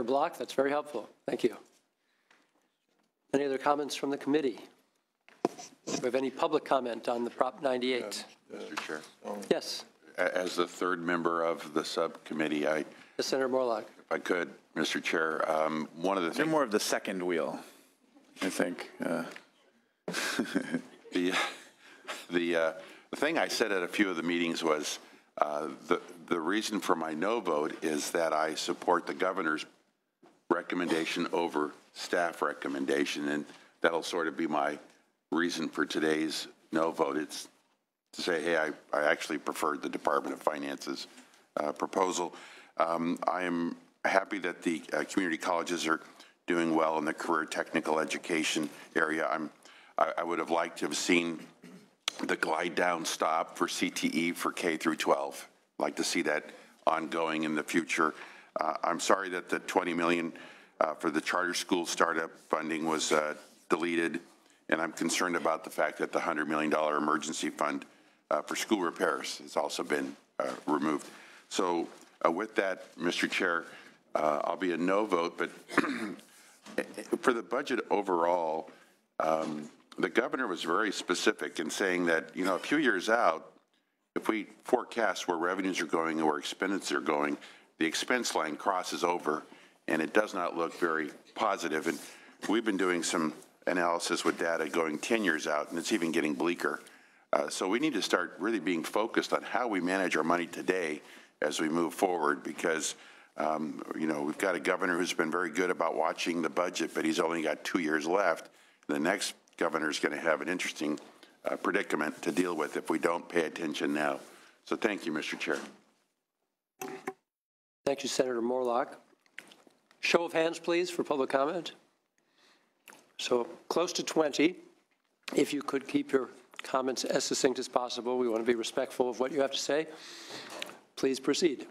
Her block, that's very helpful. Thank you. Any other comments from the committee? Do we have any public comment on the Prop 98? Mr. Chair. Yes, As the third member of the subcommittee, I, if Senator Moorlach. If I could, Mr. Chair, um, one of the You're more of the second wheel, I think. uh, the, the, uh, the thing I said at a few of the meetings was, uh, the, the reason for my no vote is that I support the governor's recommendation over staff recommendation, and that'll sort of be my reason for today's no vote. It's to say, hey, I, I actually preferred the Department of Finance's uh, proposal. Um, I am happy that the uh, community colleges are doing well in the career technical education area. I'm, I, I would have liked to have seen the glide down stop for CTE for K through 12. I'd like to see that ongoing in the future. Uh, I'm sorry that the 20 million uh, for the charter school startup funding was uh, deleted, and I'm concerned about the fact that the $100 million emergency fund uh, for school repairs has also been uh, removed. So uh, with that, Mr. Chair, I'll be a no vote, but for the budget overall, um, the governor was very specific in saying that, you know, a few years out, if we forecast where revenues are going and where expenses are going, the expense line crosses over, and it does not look very positive. And we've been doing some analysis with data going 10 years out, and it's even getting bleaker. Uh, so we need to start really being focused on how we manage our money today as we move forward, because um, you know we've got a governor who's been very good about watching the budget, but he's only got two years left. The next governor is going to have an interesting uh, predicament to deal with if we don't pay attention now. So thank you, Mr. Chair. Thank you, Senator Moorlach. Show of hands, please, for public comment. So close to 20. If you could keep your comments as succinct as possible, we want to be respectful of what you have to say. Please proceed.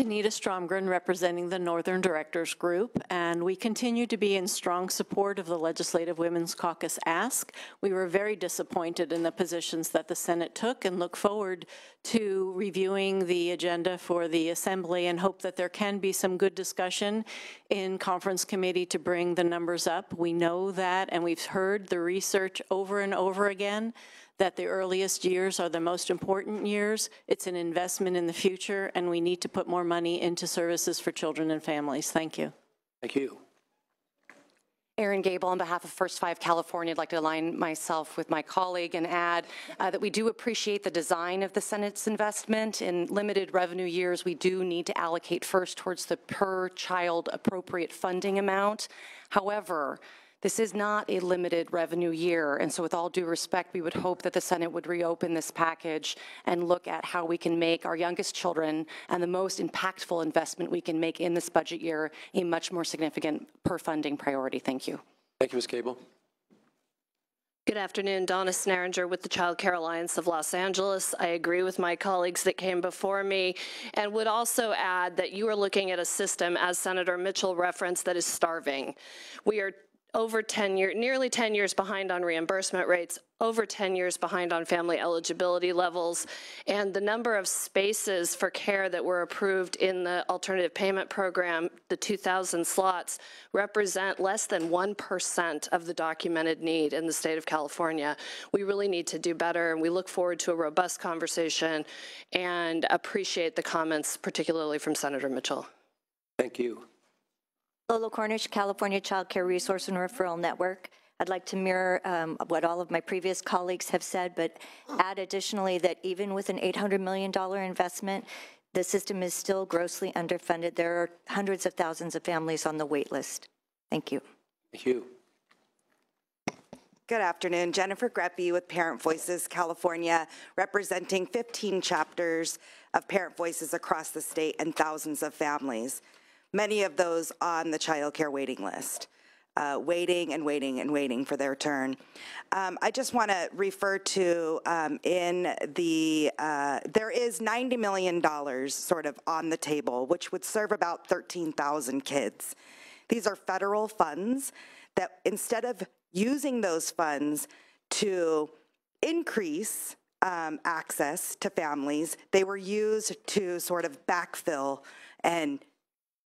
Anita Stromgren, representing the Northern Directors Group, and we continue to be in strong support of the Legislative Women's Caucus ask. We were very disappointed in the positions that the Senate took and look forward to reviewing the agenda for the Assembly and hope that there can be some good discussion in conference committee to bring the numbers up. We know that, and we've heard the research over and over again, that the earliest years are the most important years. It's an investment in the future, and we need to put more money into services for children and families. Thank you. Thank you. Erin Gabel, on behalf of First Five California, I'd like to align myself with my colleague and add uh, that we do appreciate the design of the Senate's investment. In limited revenue years, we do need to allocate first towards the per-child appropriate funding amount. However, this is not a limited revenue year, and so with all due respect, we would hope that the Senate would reopen this package and look at how we can make our youngest children and the most impactful investment we can make in this budget year a much more significant per funding priority. Thank you. Thank you, Ms. Cable. Good afternoon, Donna Sneeringer with the Child Care Alliance of Los Angeles. I agree with my colleagues that came before me and would also add that you are looking at a system, as Senator Mitchell referenced, that is starving. We are over 10 years, nearly 10 years behind on reimbursement rates, over 10 years behind on family eligibility levels, and the number of spaces for care that were approved in the alternative payment program, the 2,000 slots, represent less than 1% of the documented need in the state of California. We really need to do better, and we look forward to a robust conversation and appreciate the comments, particularly from Senator Mitchell. Thank you. Lolo Cornish, California Child Care Resource and Referral Network. I'd like to mirror um, what all of my previous colleagues have said, but add additionally that even with an $800 million investment, the system is still grossly underfunded. There are hundreds of thousands of families on the wait list. Thank you. Thank you. Good afternoon. Jennifer Greppy with Parent Voices California, representing 15 chapters of Parent Voices across the state and thousands of families, many of those on the child care waiting list. Uh, waiting and waiting and waiting for their turn. Um, I just want to refer to um, in the, uh, there is $90 million sort of on the table, which would serve about 13,000 kids. These are federal funds that instead of using those funds to increase um, access to families, they were used to sort of backfill and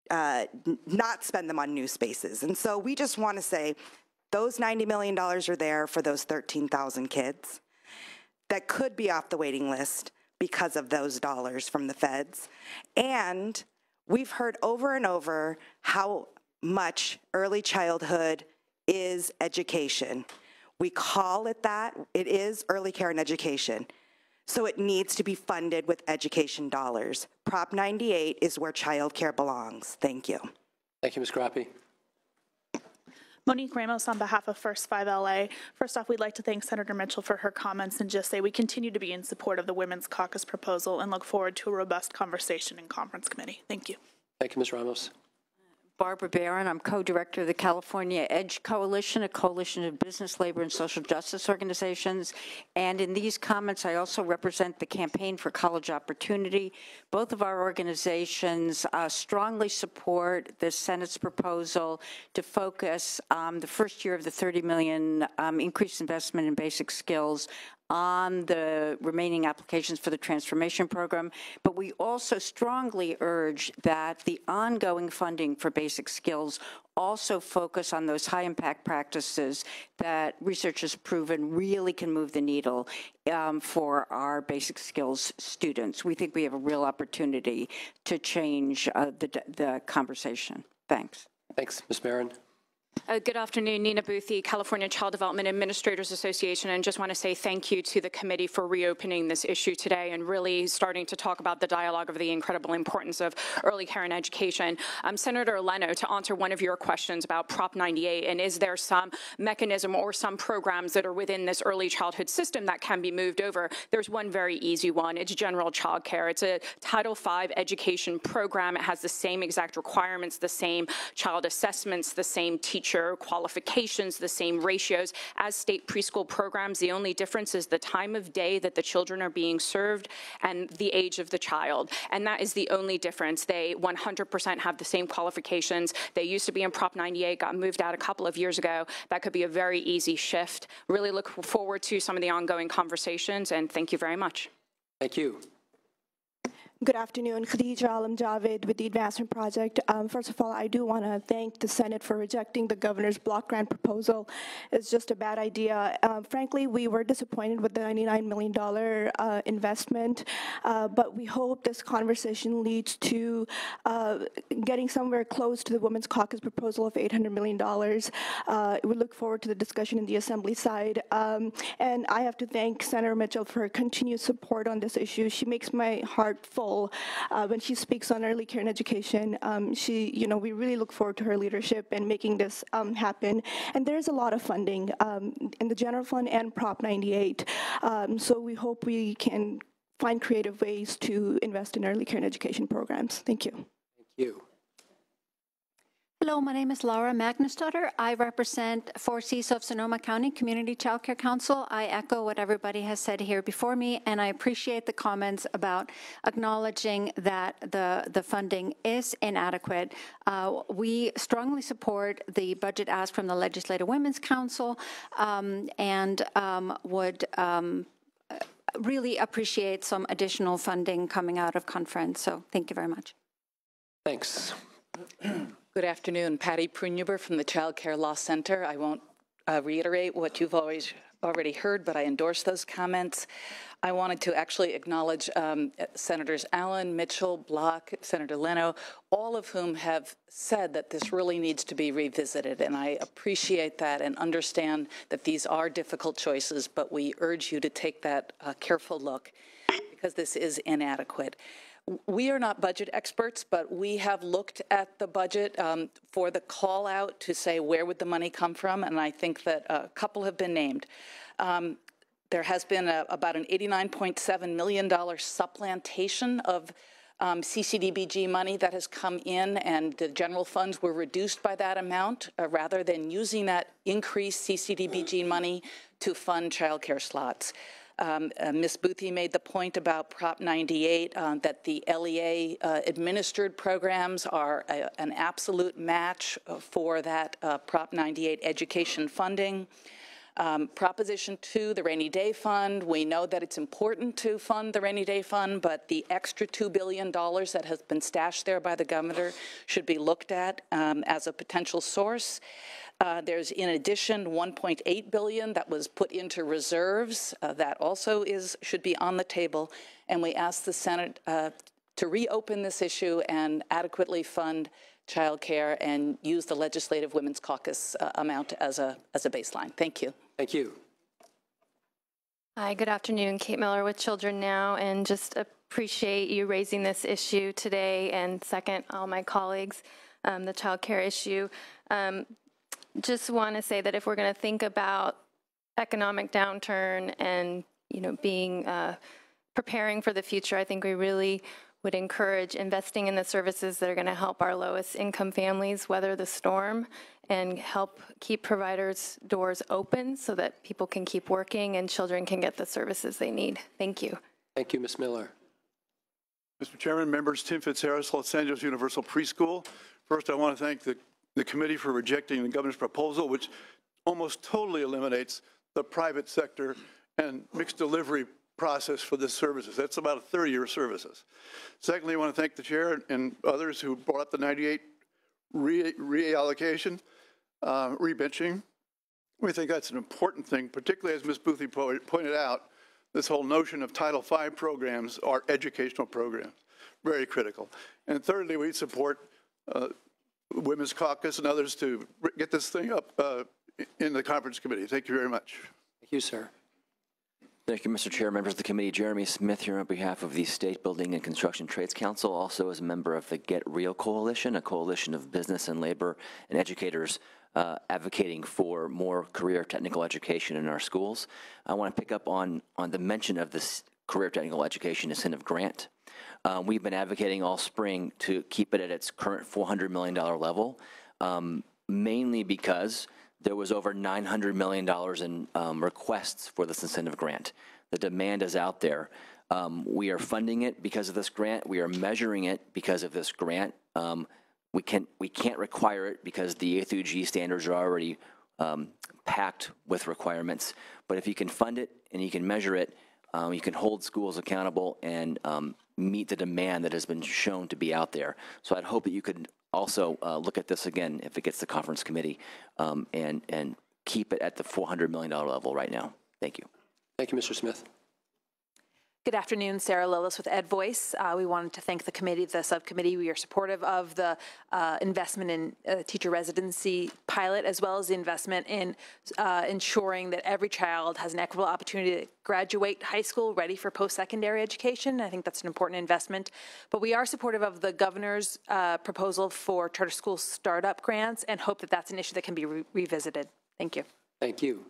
uh, not spend them on new spaces. And so we just want to say, those $90 million are there for those 13,000 kids that could be off the waiting list because of those dollars from the feds. And we've heard over and over how much early childhood is education. We call it that, it is early care and education. So it needs to be funded with education dollars. Prop 98 is where childcare belongs. Thank you. Thank you, Ms. Grappi. Monique Ramos on behalf of First 5 LA. First off, we'd like to thank Senator Mitchell for her comments and just say we continue to be in support of the Women's Caucus proposal and look forward to a robust conversation in conference committee. Thank you. Thank you, Ms. Ramos. Barbara Baran. I'm co-director of the California EDGE Coalition, a coalition of business, labor, and social justice organizations. And in these comments, I also represent the Campaign for College Opportunity. Both of our organizations uh, strongly support the Senate's proposal to focus um, the first year of the 30 million um, increased investment in basic skills on the remaining applications for the transformation program, but we also strongly urge that the ongoing funding for basic skills also focus on those high impact practices that research has proven really can move the needle um, for our basic skills students. We think we have a real opportunity to change uh, the, the conversation. Thanks. Thanks, Ms. Baran. Uh, Good afternoon, Nina Buthee, California Child Development Administrators Association, and just want to say thank you to the committee for reopening this issue today and really starting to talk about the dialogue of the incredible importance of early care and education. Um, Senator Leno, to answer one of your questions about Prop 98, and is there some mechanism or some programs that are within this early childhood system that can be moved over? There's one very easy one. It's general child care. It's a Title V education program. It has the same exact requirements, the same child assessments, the same teacher qualifications, the same ratios as state preschool programs. The only difference is the time of day that the children are being served and the age of the child. And that is the only difference. They 100% have the same qualifications. They used to be in Prop 98, got moved out a couple of years ago. That could be a very easy shift. Really look forward to some of the ongoing conversations, and thank you very much. Thank you. Good afternoon, Khadija Alam Javed with the Advancement Project. Um, first of all, I do want to thank the Senate for rejecting the governor's block grant proposal. It's just a bad idea. Um, frankly, we were disappointed with the $99 million uh, investment, uh, but we hope this conversation leads to uh, getting somewhere close to the Women's Caucus proposal of $800 million. Uh, we look forward to the discussion in the Assembly side. Um, and I have to thank Senator Mitchell for her continued support on this issue. She makes my heart full uh, when she speaks on early care and education. Um, she, you know, we really look forward to her leadership and making this um, happen. And there's a lot of funding um, in the general fund and Prop 98. Um, so we hope we can find creative ways to invest in early care and education programs. Thank you. Thank you. Hello, my name is Laura Magnusdotter. I represent 4Cs of Sonoma County Community Child Care Council. I echo what everybody has said here before me, and I appreciate the comments about acknowledging that the, the funding is inadequate. Uh, we strongly support the budget ask from the Legislative Women's Council um, and um, would um, really appreciate some additional funding coming out of conference. So thank you very much. Thanks. Good afternoon, Patty Prunhuber from the Child Care Law Center. I won't uh, reiterate what you've always already heard, but I endorse those comments. I wanted to actually acknowledge um, Senators Allen, Mitchell, Block, Senator Leno, all of whom have said that this really needs to be revisited, and I appreciate that and understand that these are difficult choices, but we urge you to take that uh, careful look because this is inadequate we are not budget experts, but we have looked at the budget um, for the call out to say where would the money come from, and I think that a couple have been named. Um, there has been a, about an $89.7 million supplantation of um, CCDBG money that has come in, and the general funds were reduced by that amount uh, rather than using that increased CCDBG money to fund childcare slots. Um, uh, Ms. Buthee made the point about Prop 98, uh, that the LEA uh, administered programs are a, an absolute match uh, for that uh, Prop 98 education funding. Um, Proposition 2, the rainy day fund, we know that it's important to fund the rainy day fund, but the extra $2 billion that has been stashed there by the governor should be looked at um, as a potential source. Uh, There's, in addition, 1.8 billion that was put into reserves. Uh, That also is, should be on the table. And we ask the Senate uh, to reopen this issue and adequately fund childcare and use the Legislative Women's Caucus uh, amount as a, as a baseline. Thank you. Thank you. Hi, good afternoon. Kate Miller with Children Now, and just appreciate you raising this issue today, and second, all my colleagues, um, the child care issue. Um, just want to say that if we're going to think about economic downturn and, you know, being, uh, preparing for the future, I think we really would encourage investing in the services that are going to help our lowest income families weather the storm and help keep providers' doors open so that people can keep working and children can get the services they need. Thank you. Thank you, Ms. Miller. Mr. Chairman, members, Tim Fitzharris, Los Angeles Universal Preschool. First, I want to thank the, the committee for rejecting the governor's proposal, which almost totally eliminates the private sector and mixed delivery process for the services. That's about a third of services. Secondly, I want to thank the chair and others who brought up the 98 re- reallocation, uh, rebenching. We think that's an important thing, particularly as Ms. Buthee po- pointed out, this whole notion of Title V programs are educational programs, very critical. And thirdly, we support uh, Women's Caucus and others to get this thing up uh, in the conference committee. Thank you very much. Thank you, sir. Thank you, Mr. Chair, members of the committee. Jeremy Smith here on behalf of the State Building and Construction Trades Council, also as a member of the Get Real Coalition, a coalition of business and labor and educators uh, advocating for more career technical education in our schools. I want to pick up on, on the mention of this career technical education incentive grant. Um, we've been advocating all spring to keep it at its current $400 million level, um, mainly because there was over $900 million in um, requests for this incentive grant. The demand is out there. Um, we are funding it because of this grant. We are measuring it because of this grant. Um, we, can, we can't require it because the A through G standards are already um, packed with requirements. But if you can fund it and you can measure it, um, you can hold schools accountable and um, meet the demand that has been shown to be out there. So I'd hope that you could also uh, look at this again if it gets to conference committee um, and, and keep it at the $400 million level right now. Thank you. Thank you, Mr. Smith. Good afternoon, Sarah Lillis with Ed Voice. Uh, we wanted to thank the committee, the subcommittee. We are supportive of the uh, investment in uh, teacher residency pilot, as well as the investment in uh, ensuring that every child has an equitable opportunity to graduate high school ready for post-secondary education. I think that's an important investment. But we are supportive of the governor's uh, proposal for charter school startup grants and hope that that's an issue that can be re revisited. Thank you. Thank you.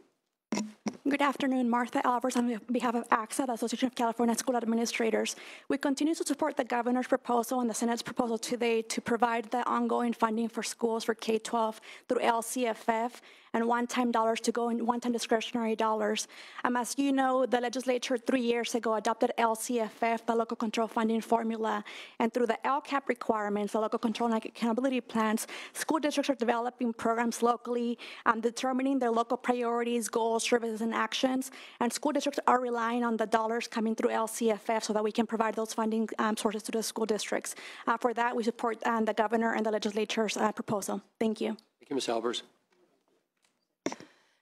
Good afternoon, Martha Alvarez on behalf of ACSA, the Association of California School Administrators. We continue to support the governor's proposal and the Senate's proposal today to provide the ongoing funding for schools for K-12 through LCFF and one-time dollars to go in one-time discretionary dollars. Um, as you know, the legislature three years ago adopted LCFF, the local control funding formula, and through the LCAP requirements, the local control and accountability plans, school districts are developing programs locally, um, determining their local priorities, goals, services, and actions, and school districts are relying on the dollars coming through LCFF so that we can provide those funding um, sources to the school districts. Uh, for that, we support um, the governor and the legislature's uh, proposal. Thank you. Thank you, Ms. Albers.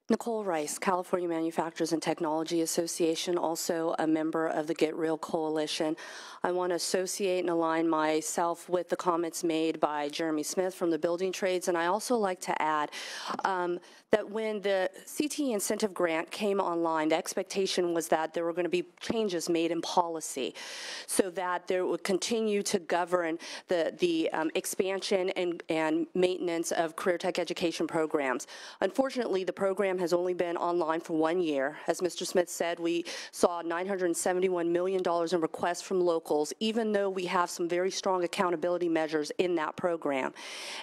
Nicole Rice, California Manufacturers and Technology Association, also a member of the Get Real Coalition. I want to associate and align myself with the comments made by Jeremy Smith from the building trades, and I also like to add um, that when the CTE incentive grant came online, the expectation was that there were going to be changes made in policy so that there would continue to govern the, the um, expansion and, and maintenance of career tech education programs. Unfortunately, the program has only been online for one year. As Mr. Smith said, we saw $971 million in requests from locals, even though we have some very strong accountability measures in that program.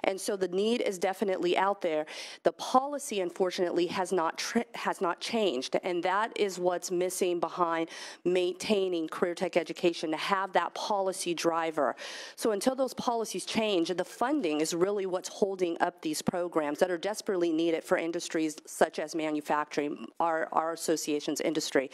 And so the need is definitely out there. The policy unfortunately has not has not changed, and that is what's missing behind maintaining career tech education to have that policy driver. So until those policies change, the funding is really what's holding up these programs that are desperately needed for industries such as manufacturing, our, our association's industry.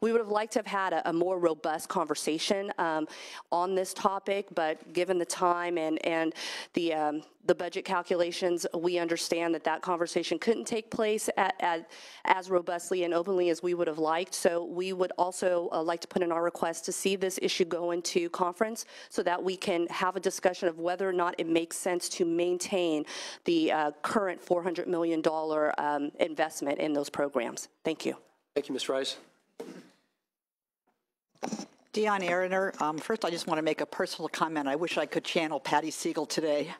We would have liked to have had a, a more robust conversation um, on this topic, but given the time and, and the, um, the budget calculations, we understand that that conversation couldn't take place at, at, as robustly and openly as we would have liked. So we would also uh, like to put in our request to see this issue go into conference so that we can have a discussion of whether or not it makes sense to maintain the uh, current $400 million um, investment in those programs. Thank you. Thank you, Ms. Rice. Dion Aroner. Um, first, I just want to make a personal comment. I wish I could channel Patty Siegel today.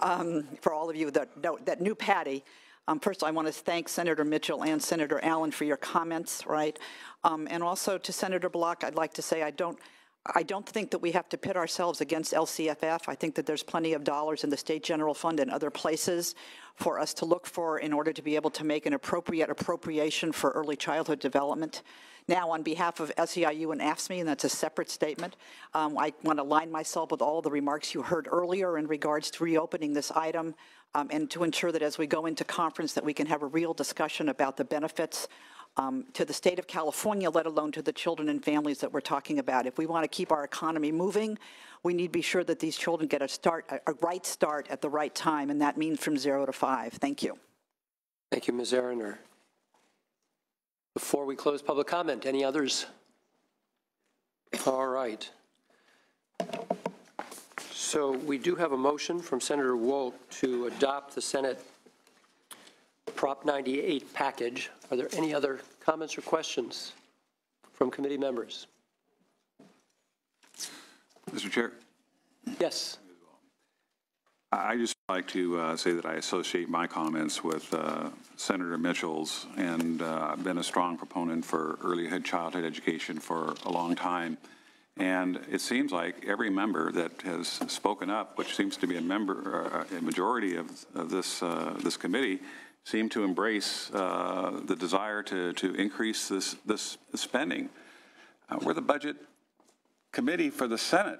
Um, for all of you that, know, that knew Patty, um, first I want to thank Senator Mitchell and Senator Allen for your comments, right? Um, and also to Senator Block, I'd like to say I don't, I don't think that we have to pit ourselves against LCFF. I think that there's plenty of dollars in the State General Fund and other places for us to look for in order to be able to make an appropriate appropriation for early childhood development. Now, on behalf of SEIU and AFSCME, and that's a separate statement, um, I want to line myself with all the remarks you heard earlier in regards to reopening this item um, and to ensure that as we go into conference that we can have a real discussion about the benefits um, to the state of California, let alone to the children and families that we're talking about. If we want to keep our economy moving, we need to be sure that these children get a start, a, right start at the right time, and that means from zero to five. Thank you. Thank you, Ms. Aroner. Before we close public comment, any others? All right. So we do have a motion from Senator Wolk to adopt the Senate Prop 98 package. Are there any other comments or questions from committee members? Mr. Chair, Yes. I just like to uh, say that I associate my comments with uh, Senator Mitchell's, and uh, I've been a strong proponent for early childhood education for a long time. And it seems like every member that has spoken up, which seems to be a member, uh, a majority of, of this uh, this committee, seem to embrace uh, the desire to to increase this this spending. we're the budget committee for the Senate.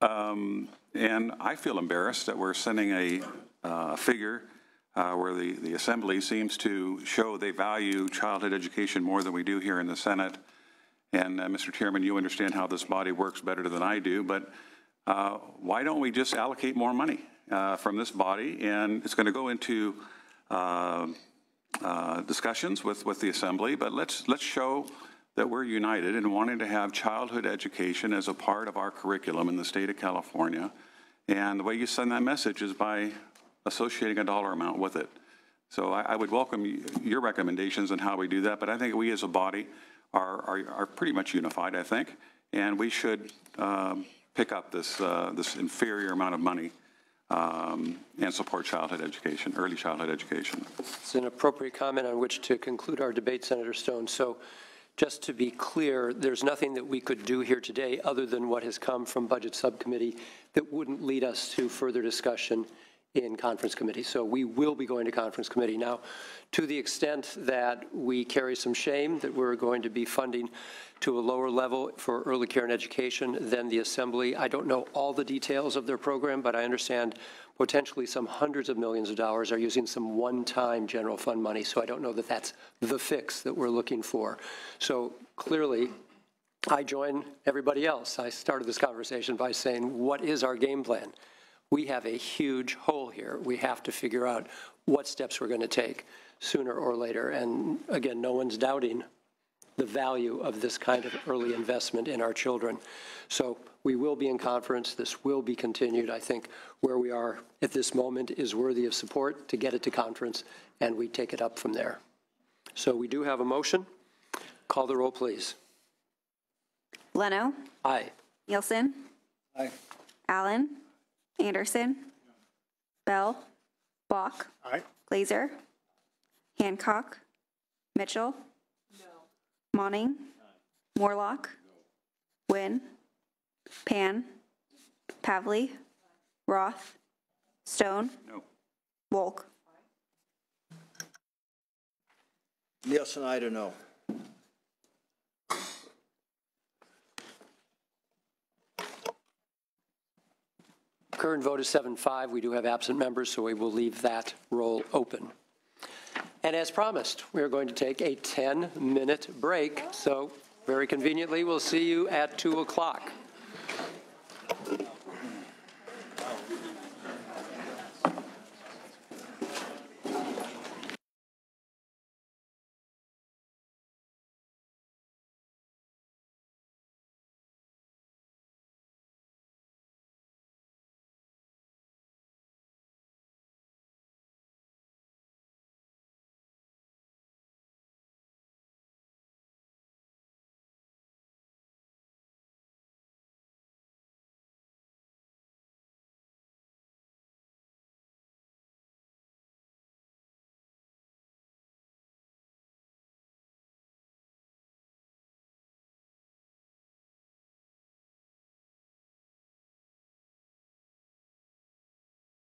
Um, and I feel embarrassed that we're sending a uh, figure uh, where the, the Assembly seems to show they value childhood education more than we do here in the Senate. And uh, Mr. Chairman, you understand how this body works better than I do, but uh, why don't we just allocate more money uh, from this body? And it's going to go into uh, discussions with, with the Assembly, but let's, let's show that we're united in wanting to have childhood education as a part of our curriculum in the state of California. And the way you send that message is by associating a dollar amount with it. So I, I would welcome your recommendations on how we do that, but I think we as a body are, are, are pretty much unified, I think, and we should um, pick up this, uh, this inferior amount of money um, and support childhood education, early childhood education. It's an appropriate comment on which to conclude our debate, Senator Stone. So just to be clear, there's nothing that we could do here today other than what has come from Budget Subcommittee that wouldn't lead us to further discussion in conference committee. So we will be going to conference committee. Now, to the extent that we carry some shame that we're going to be funding to a lower level for early care and education than the Assembly, I don't know all the details of their program, but I understand potentially some hundreds of millions of dollars are using some one-time general fund money, so I don't know that that's the fix that we're looking for. So clearly, I join everybody else. I started this conversation by saying, what is our game plan? We have a huge hole here. We have to figure out what steps we're going to take sooner or later. And again, no one's doubting the value of this kind of early investment in our children. So we will be in conference. This will be continued. I think where we are at this moment is worthy of support to get it to conference, and we take it up from there. So we do have a motion. Call the roll, please. Leno? Aye. Nielsen? Aye. Allen? Anderson? Beall? Bach? Aye. Glazer? Hancock? Mitchell? No. Monning? Moorlach? Nguyen? Pan? Pavley? Roth? Stone? No. Wolk? Nielsen, I don't know. Current vote is 7-5. We do have absent members, so we will leave that roll open. And as promised, we are going to take a 10-minute break. So very conveniently, we'll see you at 2 o'clock.